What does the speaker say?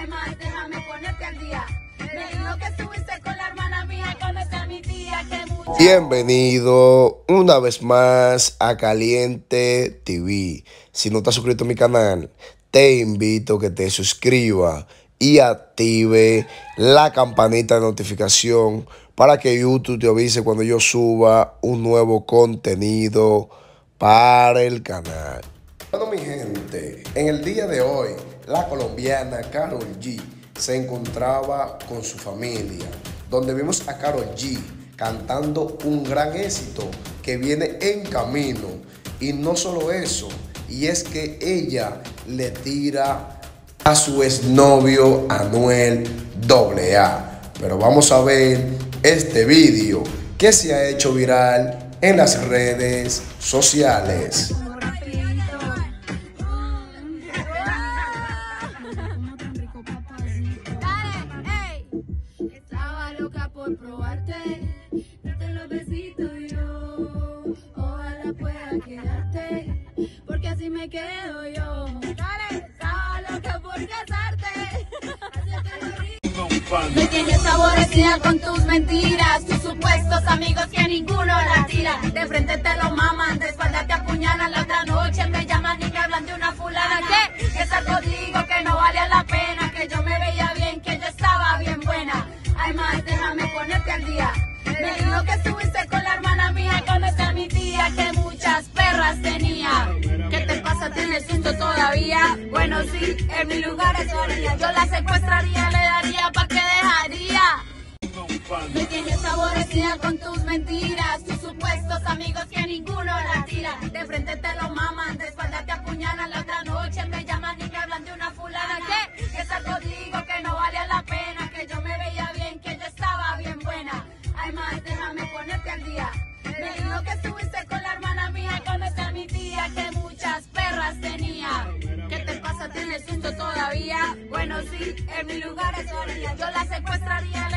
Déjame ponerte al día. Me dijo que con la hermana mía mi tía. Bienvenido una vez más a Caliente TV. Si no has suscrito a mi canal, te invito a que te suscribas y active la campanita de notificación para que YouTube te avise cuando yo suba un nuevo contenido para el canal. Bueno, mi gente, en el día de hoy, la colombiana Carol G se encontraba con su familia, donde vimos a Carol G cantando un gran éxito que viene en camino. Y no solo eso, y es que ella le tira a su exnovio Anuel AA. Pero vamos a ver este vídeo que se ha hecho viral en las redes sociales. Porque así me quedo yo. Dale, estaba loca por casarte. Rico. Me tienes favorecida con tus mentiras, tus supuestos amigos que ninguno la tira. De frente te lo maman, de espalda te apuñalan. La otra noche me llaman y me hablan de una cinto todavía? Bueno, sí, en mi lugar estaría. Yo la secuestraría, le daría pa' que dejaría. Me tienes favorecida con tus mentiras, tus supuestos amigos que ninguno la tira. De frente te lo maman, de espalda te apuñalan. La otra cinto todavía? Bueno, sí, en mi lugar estaría. Yo la secuestraría,